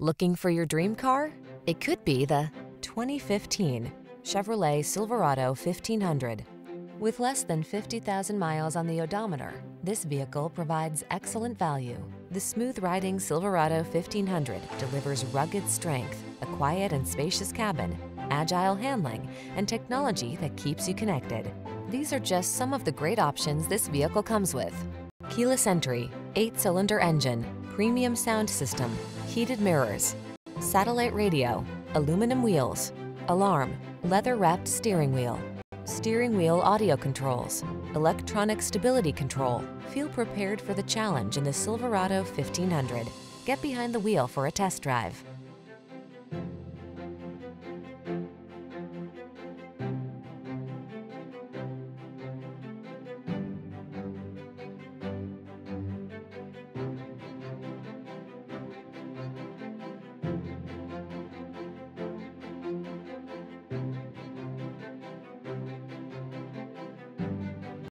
Looking for your dream car? It could be the 2015 Chevrolet Silverado 1500. With less than 50,000 miles on the odometer, this vehicle provides excellent value. The smooth-riding Silverado 1500 delivers rugged strength, a quiet and spacious cabin, agile handling, and technology that keeps you connected. These are just some of the great options this vehicle comes with. Keyless entry, eight-cylinder engine, premium sound system, heated mirrors, satellite radio, aluminum wheels, alarm, leather-wrapped steering wheel, steering wheel audio controls, electronic stability control. Feel prepared for the challenge in the Silverado 1500. Get behind the wheel for a test drive.